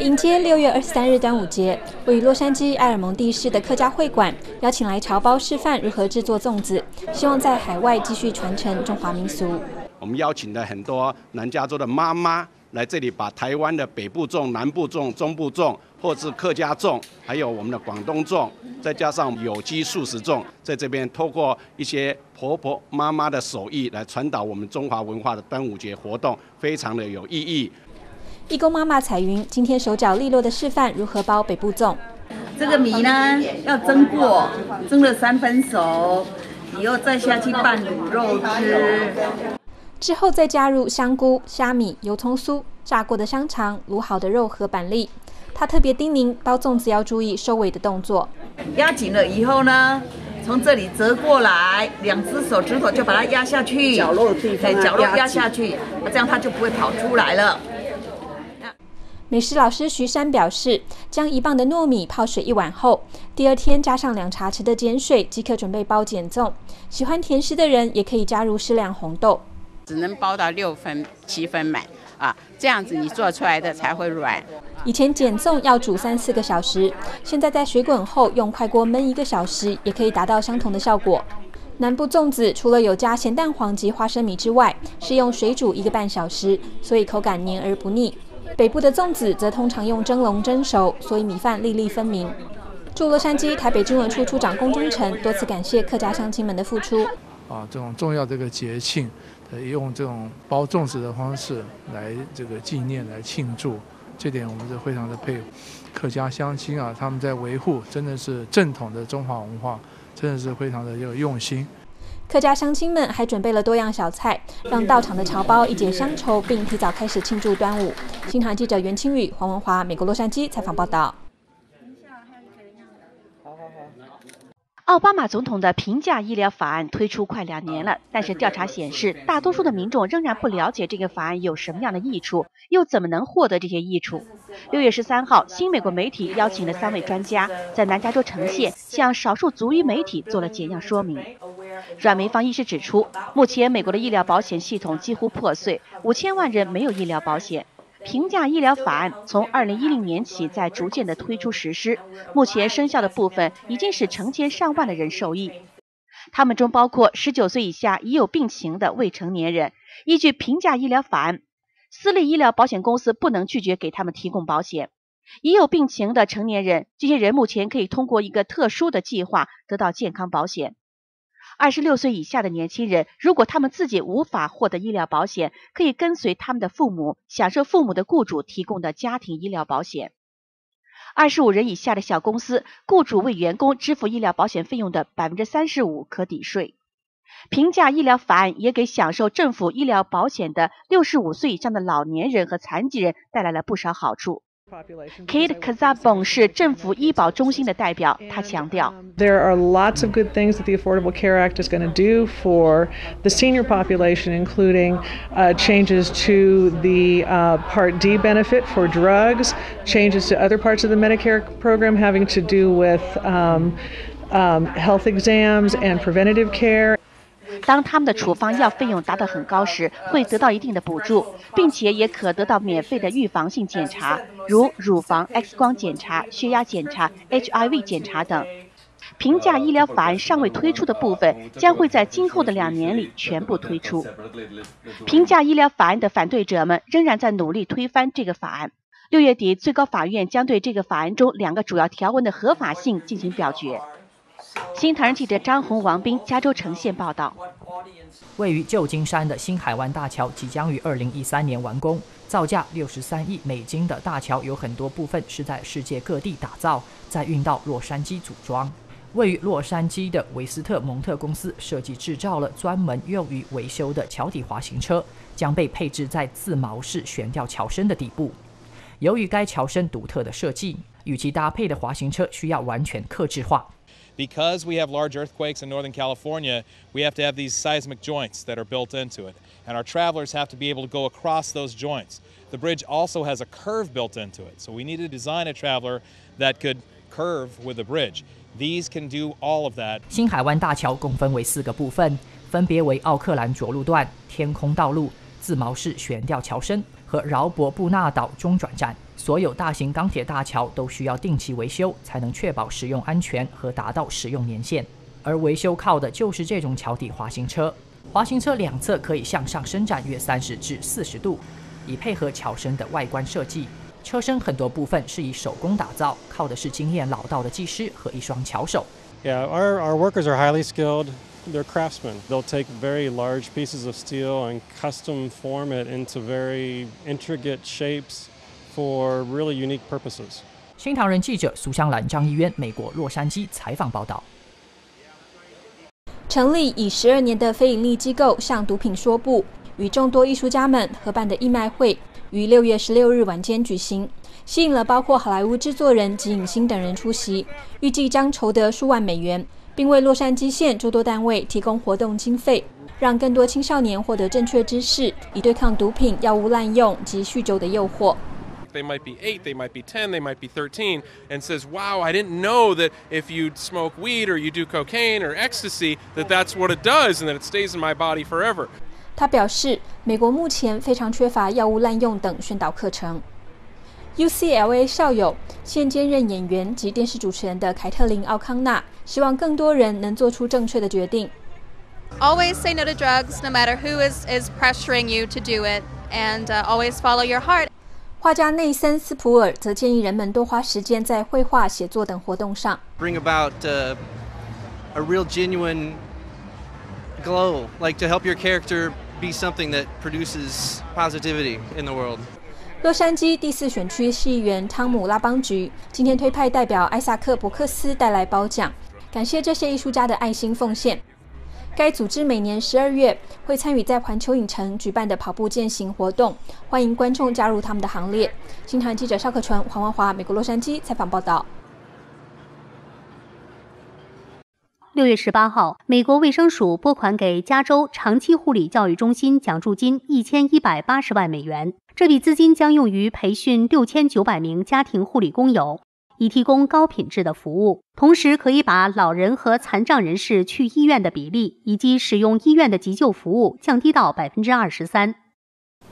迎接六月二十三日端午节，位于洛杉矶埃尔蒙蒂市的客家会馆邀请来侨胞示范如何制作粽子，希望在海外继续传承中华民俗。我们邀请了很多南加州的妈妈来这里，把台湾的北部粽、南部粽、中部粽，或是客家粽，还有我们的广东粽，再加上有机素食粽，在这边透过一些婆婆妈妈的手艺来传导我们中华文化的端午节活动，非常的有意义。义工妈妈彩云今天手脚利落的示范如何包北部粽。这个米呢要蒸过，蒸了三分熟，以后再下去拌卤肉吃，之后再加入香菇、虾米、油葱酥、炸过的香肠、卤好的肉和板栗。他特别叮咛包粽子要注意收尾的动作。压紧了以后呢，从这里折过来，两只手指头就把它压下去，角落地方角落压下去，这样它就不会跑出来了。美食老师徐山表示，将一磅的糯米泡水一晚后，第二天加上两茶匙的碱水，即可准备包碱粽。喜欢甜食的人也可以加入适量红豆。只能包到六分、七分满啊，这样子你做出来的才会软。以前碱粽要煮三四个小时，现在在水滚后用快锅焖一个小时，也可以达到相同的效果。南部粽子除了有加咸蛋黄及花生米之外，是用水煮一个半小时，所以口感黏而不腻。北部的粽子则通常用蒸笼蒸熟，所以米饭粒粒分明。驻洛杉矶台北经文处处长龚忠诚多次感谢客家乡亲们的付出。啊，这种重要这个节庆，用这种包粽子的方式来这个纪念、来庆祝，这点我们是非常的佩服。客家乡亲啊，他们在维护真的是正统的中华文化，真的是非常的有用心。客家乡亲们还准备了多样小菜，让到场的侨胞一解乡愁，并提早开始庆祝端午。新唐记者袁清宇、黄文华，美国洛杉矶采访报道。奥巴马总统的平价医疗法案推出快两年了，但是调查显示，大多数的民众仍然不了解这个法案有什么样的益处，又怎么能获得这些益处。六月十三号，新美国媒体邀请了三位专家，在南加州呈现向少数族裔媒体做了简要说明。阮梅芳医师指出，目前美国的医疗保险系统几乎破碎，五千万人没有医疗保险。平价医疗法案从二零一零年起在逐渐的推出实施，目前生效的部分已经使成千上万的人受益。他们中包括十九岁以下已有病情的未成年人。依据平价医疗法案，私立医疗保险公司不能拒绝给他们提供保险。已有病情的成年人，这些人目前可以通过一个特殊的计划得到健康保险。二十六岁以下的年轻人，如果他们自己无法获得医疗保险，可以跟随他们的父母，享受父母的雇主提供的家庭医疗保险。二十五人以下的小公司，雇主为员工支付医疗保险费用的百分之三十五可抵税。平价医疗法案也给享受政府医疗保险的六十五岁以上的老年人和残疾人带来了不少好处。Kate Kazabon 是政府医保中心的代表，他强调：There are lots of good things that the Affordable Care Act is going to do for the senior population, including uh, changes to the uh, Part D benefit for drugs, changes to other parts of the Medicare program having to do with um, um, health exams and preventative care. 当他们的处方药费用达到很高时，会得到一定的补助，并且也可得到免费的预防性检查，如乳房 X 光检查、血压检查、HIV 检查等。平价医疗法案尚未推出的部分，将会在今后的两年里全部推出。平价医疗法案的反对者们仍然在努力推翻这个法案。六月底，最高法院将对这个法案中两个主要条文的合法性进行表决。新唐人记者张红、王斌，加州城县报道。位于旧金山的新海湾大桥即将于二零一三年完工，造价六十三亿美金的大桥有很多部分是在世界各地打造，再运到洛杉矶组装。位于洛杉矶的维斯特蒙特公司设计制造了专门用于维修的桥底滑行车，将被配置在自锚式悬吊桥身的底部。由于该桥身独特的设计，与其搭配的滑行车需要完全克制化。because we have large earthquakes in Northern California, we have to have these seismic joints that are built into it. And our travelers have to be able to go across those joints. The bridge also has a curve built into it. So we need to design a traveler that could curve with the bridge. These can do all of that. 新海湾大桥共分为四个部分，分别为奥克兰着陆段、天空道路、自锚式悬吊桥身、 和饶伯布纳岛中转站。所有大型钢铁大桥都需要定期维修，才能确保使用安全和达到使用年限。而维修靠的就是这种桥底滑行车。滑行车两侧可以向上伸展约三十至四十度，以配合桥身的外观设计。车身很多部分是以手工打造，靠的是经验老道的技师和一双巧手。Yeah, our our workers are highly skilled. They're craftsmen. They'll take very large pieces of steel and custom form it into very intricate shapes for really unique purposes. 新唐人记者苏香兰、张一渊，美国洛杉矶采访报道。成立已十二年的非营利机构向毒品说不，与众多艺术家们合办的义卖会于六月十六日晚间举行，吸引了包括好莱坞制作人及影星等人出席，预计将筹得数万美元，并为洛杉矶县诸多单位提供活动经费，让更多青少年获得正确知识，以对抗毒品、药物滥用及酗酒的诱惑。They might be eight, they might be 10, they might be 13, and says, Wow, I didn't know that if you smoke weed or you do cocaine or ecstasy, that that's what it does and that it stays in my body forever. 他表示，美国目前非常缺乏药物滥用等宣导课程。UCLA 校友、现兼任演员及电视主持人的凯特琳·奥康纳希望更多人能做出正确的决定。Always say no to drugs, no matter who is is pressuring you to do it, and uh, always follow your heart. 画家内森·斯普尔则建议人们多花时间在绘画、写作等活动上。Bring about uh, a real genuine glow, like to help your character be something that produces positivity in the world. 洛杉矶第四选区市议员汤姆·拉邦菊今天推派代表艾萨克·伯克斯带来褒奖，感谢这些艺术家的爱心奉献。该组织每年十二月会参与在环球影城举办的跑步践行活动，欢迎观众加入他们的行列。新唐记者邵克纯、黄文华，美国洛杉矶采访报道。六月十八号，美国卫生署拨款给加州长期护理教育中心奖助金一千一百八十万美元，这笔资金将用于培训六千九百名家庭护理工友。以提供高品质的服务，同时可以把老人和残障人士去医院的比例以及使用医院的急救服务降低到百分之二十三。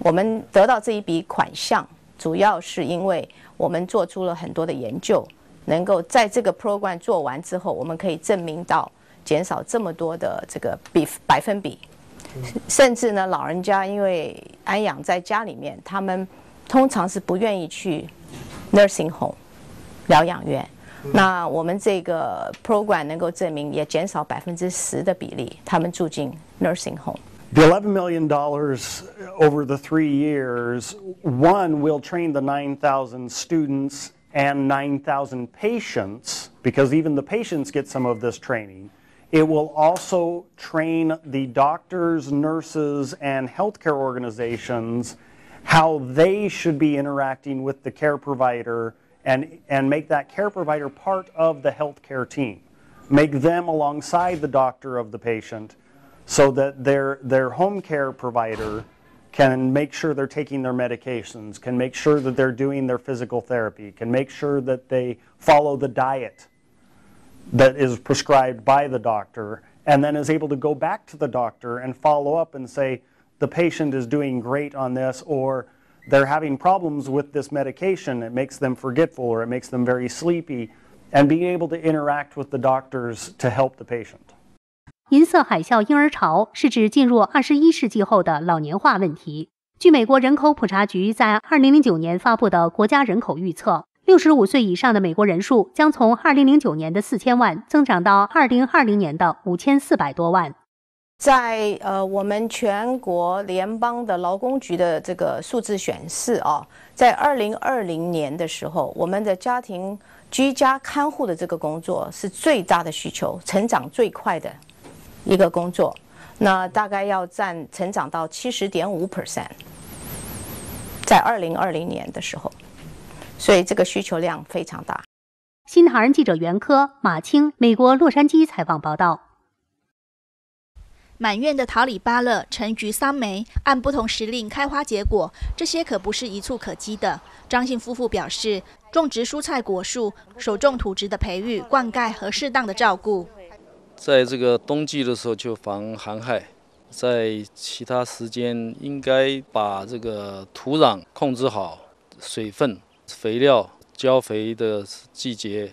我们得到这一笔款项，主要是因为我们做出了很多的研究，能够在这个 program 做完之后，我们可以证明到减少这么多的这个比百分比，甚至呢，老人家因为安养在家里面，他们通常是不愿意去 nursing home。疗养院，那我们这个 program 能够证明也减少百分之十的比例，他们住进 nursing home。The eleven million dollars over the three years, one will train the nine thousand students and 9,000 patients, because even the patients get some of this training. It will also train the doctors, nurses, and healthcare organizations how they should be interacting with the care provider and, and make that care provider part of the healthcare team. Make them alongside the doctor of the patient so that their, their home care provider can make sure they're taking their medications, can make sure that they're doing their physical therapy, can make sure that they follow the diet that is prescribed by the doctor, and then is able to go back to the doctor and follow up and say, the patient is doing great on this, or they're having problems with this medication. It makes them forgetful or it makes them very sleepy, and being able to interact with the doctors to help the patient. 银色海啸婴儿潮是指进入二十一世纪后的老年化问题。据美国人口普查局在二零零九年发布的国家人口预测，六十五岁以上的美国人数将从二零零九年的四千万增长到二零二零年的五千四百多万。在呃，我们全国联邦的劳工局的这个数字显示啊，在二零二零年的时候，我们的家庭居家看护的这个工作是最大的需求，成长最快的一个工作，那大概要占成长到七十点五 percent，在二零二零年的时候，所以这个需求量非常大。新唐人记者袁科、马青，美国洛杉矶采访报道。满院的桃李芭乐、橙橘、桑梅，按不同时令开花结果，这些可不是一蹴可及的。张姓夫妇表示，种植蔬菜果树，首种土质的培育、灌溉和适当的照顾。在这个冬季的时候就防寒害，在其他时间应该把这个土壤控制好，水分、肥料、浇肥的季节，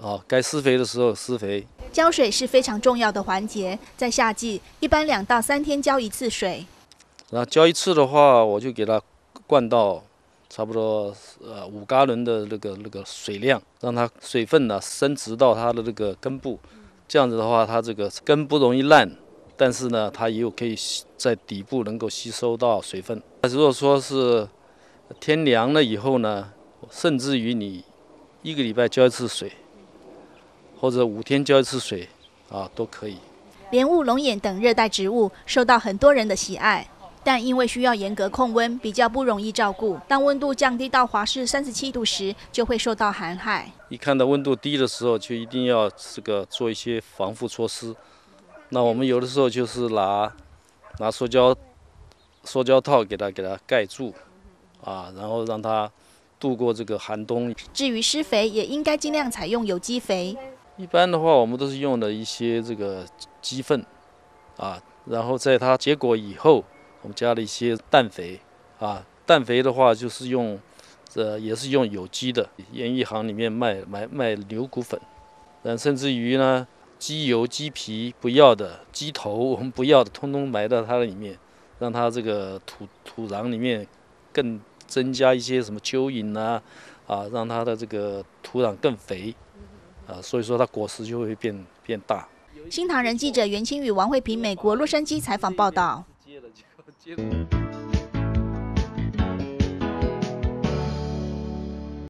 啊，该施肥的时候施肥。浇水是非常重要的环节，在夏季一般两到三天浇一次水。然后浇一次的话，我就给它灌到差不多呃五加仑的那个那个水量，让它水分呢升直到它的那个根部，这样子的话，它这个根不容易烂。但是呢，它又可以在底部能够吸收到水分。如果说是天凉了以后呢，甚至于你一个礼拜浇一次水，或者五天浇一次水，啊，都可以。莲雾、龙眼等热带植物受到很多人的喜爱，但因为需要严格控温，比较不容易照顾。当温度降低到华氏三十七度时，就会受到寒害。一看到温度低的时候，就一定要这个做一些防护措施。那我们有的时候就是拿拿塑胶塑胶套给它给它盖住，啊，然后让它度过这个寒冬。至于施肥，也应该尽量采用有机肥。一般的话，我们都是用的一些这个鸡粪，啊，然后在它结果以后，我们加了一些氮肥，啊，氮肥的话就是用，这也是用有机的，盐一行里面卖卖卖牛骨粉，嗯，甚至于呢。鸡油、鸡皮不要的，鸡头我们不要的，通通埋到它的里面，让它这个土土壤里面更增加一些什么蚯蚓呐，啊，让它的这个土壤更肥，啊，所以说它果实就会变变大。新唐人记者袁清宇、王慧平，美国洛杉矶采访报道。接接